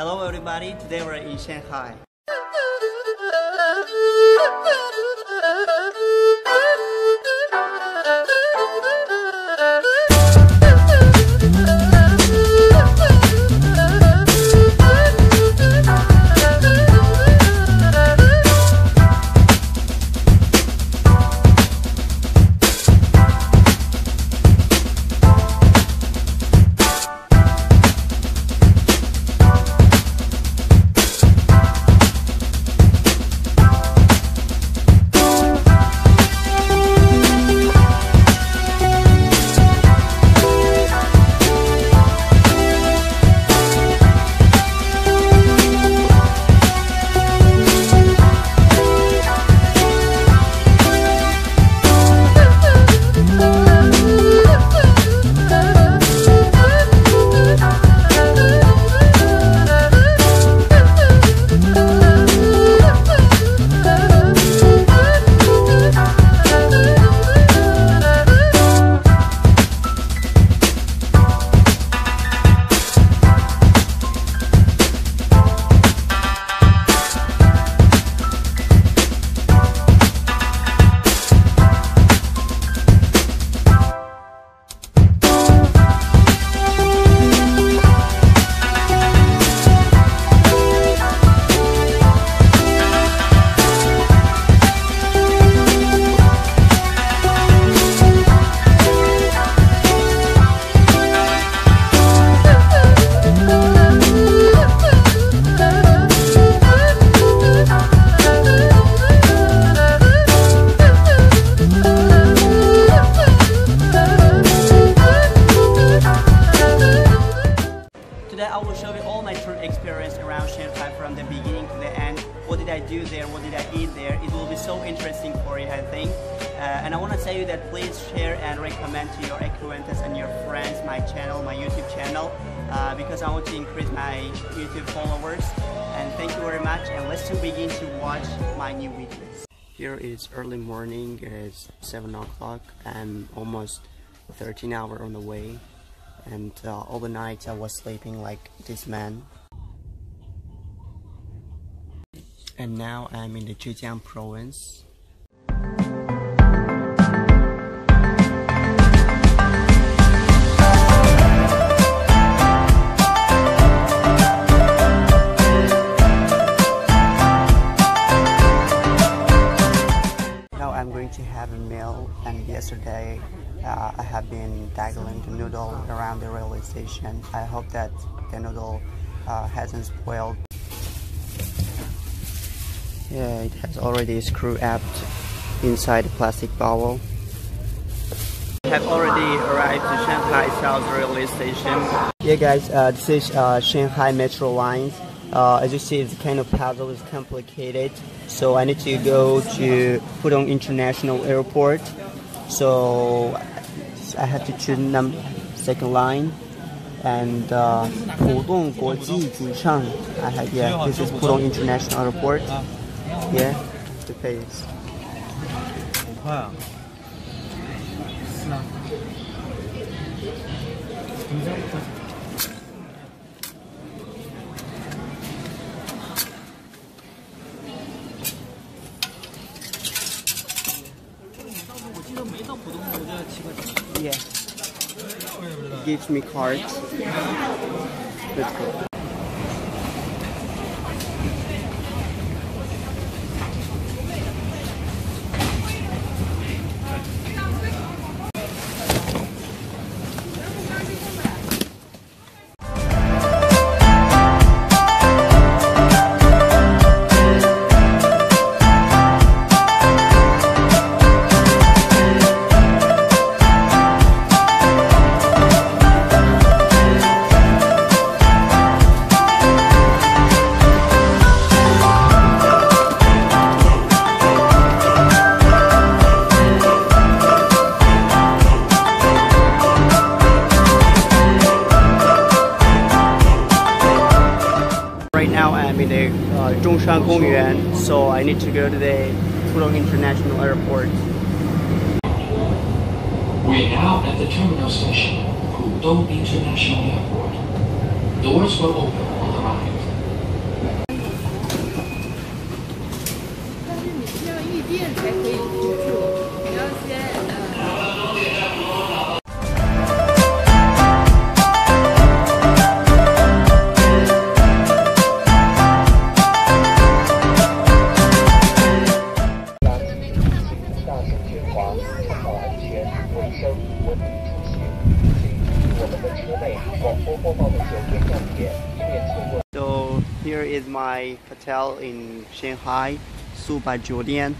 Hello everybody, today we're in Shanghai. What did I eat there? It will be so interesting for you, I think. Uh, and I want to tell you that please share and recommend to your acquaintances and your friends my channel, my YouTube channel, uh, because I want to increase my YouTube followers. And thank you very much. And let's begin to watch my new videos. Here is early morning. It's seven o'clock. I'm almost 13 hours on the way and uh, all the nights I was sleeping like this man. And now I'm in the Zhejiang province. Now I'm going to have a meal and yesterday uh, I have been digging the noodle around the railway station. I hope that the noodle uh, hasn't spoiled. Yeah, it has already screw up inside the plastic bowel. We have already arrived to Shanghai South Railway Station. Yeah guys, uh, this is uh, Shanghai Metro Lines. Uh, as you see, the kind of puzzle is complicated. So I need to go to Pudong International Airport. So I have to choose number second line and uh, Pudong Guoji I have, yeah, this is Pudong International Airport. Yeah, the pays. Wow. Yeah. He gives me cards. Let's go. So I need to go to the Pudong International Airport. We're now at the terminal station, Pudong International Airport. Doors will open So here is my hotel in Shanghai, Subai Jordan.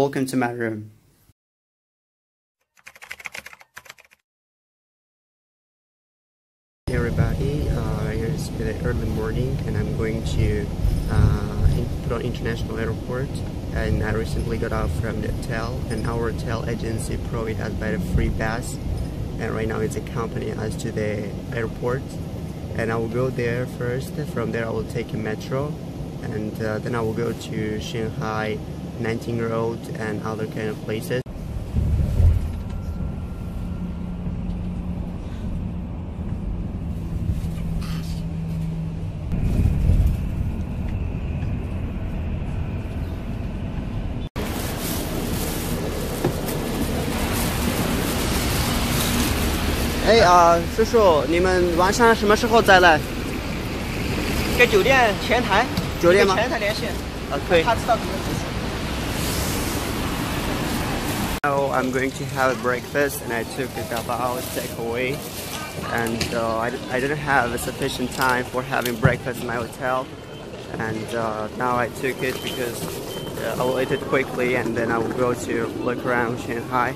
Welcome to my room. Hey everybody, uh, it's the early morning and I'm going to uh, Pudong International Airport. And I recently got out from the hotel and our hotel agency probably has by the free bus and right now it's accompanying us to the airport. And I will go there first. From there I will take a metro. And uh, then I will go to Shanghai 19 Road and other kind of places. Hey 啊，叔叔，你们晚上什么时候再来？跟酒店前台，酒店吗？前台联系，啊，可以。他知道怎么 Now I'm going to have breakfast and I took a dabao takeaway and uh, I, I didn't have a sufficient time for having breakfast in my hotel and uh, now I took it because uh, I will eat it quickly and then I will go to look around Shanghai.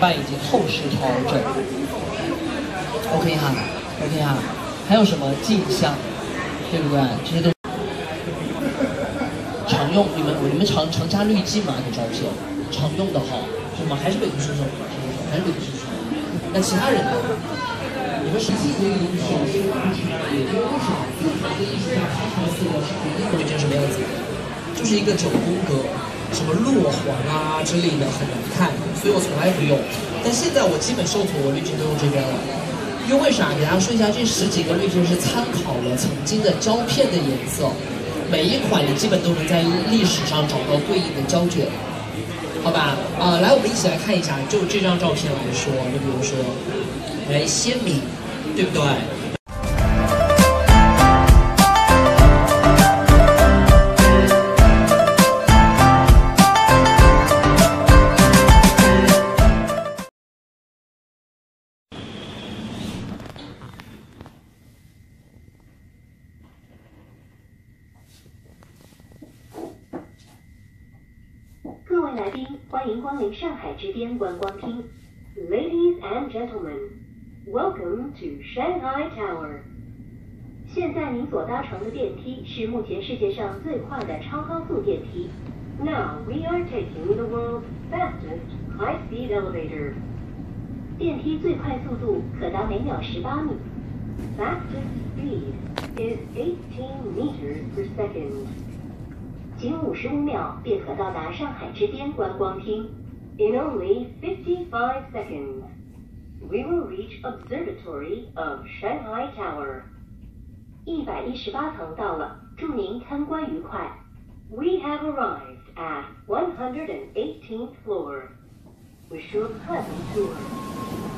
办以及后视调整。OK 哈，OK 哈，还有什么镜像，对不对？这些都用。你们你们常常加滤镜吗？给照片常用的哈，是吗？还是北图叔叔？还是北图叔叔？那其他人呢？你们实际这个东西，也就是为什么自己的艺术家拍出来色调是不一样的，就是什么样子？就是一个九宫格。什么落黄啊之类的很难看，所以我从来不用。但现在我基本受挫，我滤镜都用这边了。因为啥？给大家说一下，这十几个滤镜是参考了曾经的胶片的颜色，每一款你基本都能在历史上找到对应的胶卷，好吧？啊、来，我们一起来看一下，就这张照片来说，就比如说，哎，鲜明，对不对？来宾，欢迎光临上海之巅观光厅。Ladies and gentlemen, welcome to Shanghai Tower。现在您所搭乘的电梯是目前世界上最快的超高速电梯。Now we are taking the world's fastest high-speed elevator。电梯最快速度可达每秒十八米。Fastest speed is 18 meters per second。 仅五十五秒便可到达上海之巅观光厅。In only 55 seconds, we will reach Observatory of Shanghai Tower. 一百一十八层到了，祝您参观愉快。We have arrived at 118th floor. Wish you a pleasant tour.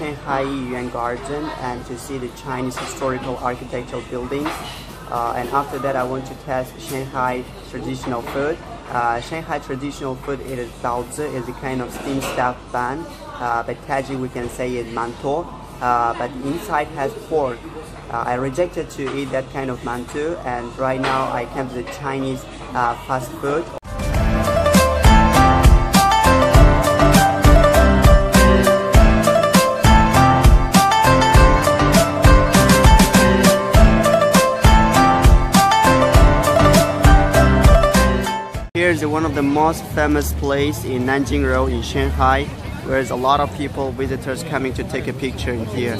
Shanghai Yuan Garden and to see the Chinese historical architectural buildings. Uh, and after that, I want to test Shanghai traditional food. Uh, Shanghai traditional food is baozi, is a kind of steamed stuffed bun. Uh, by Taji, we can say it mantou, uh, but inside has pork. Uh, I rejected to eat that kind of mantou, and right now I came to the Chinese uh, fast food. Here's one of the most famous place in Nanjing Road in Shanghai, where there's a lot of people, visitors coming to take a picture in here.